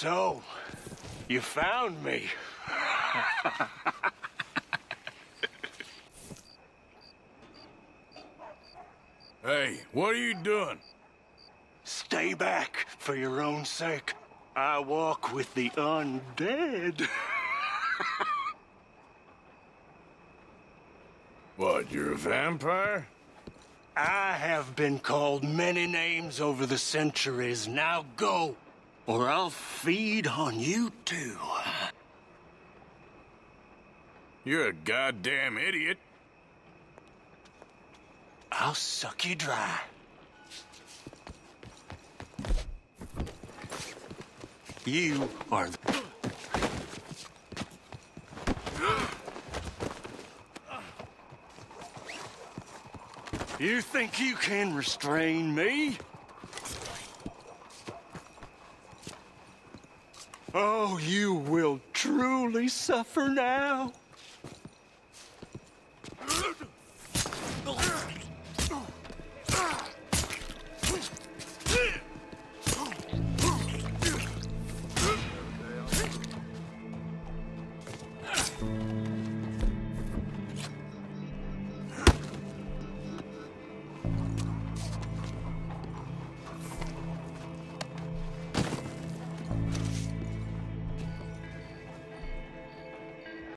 So, you found me. Hey, what are you doing? Stay back for your own sake. I walk with the undead. What, you're a vampire? I have been called many names over the centuries. Now go, or I'll feed on you too. You're a goddamn idiot. I'll suck you dry. You are the... You think you can restrain me? Oh, you will truly suffer now.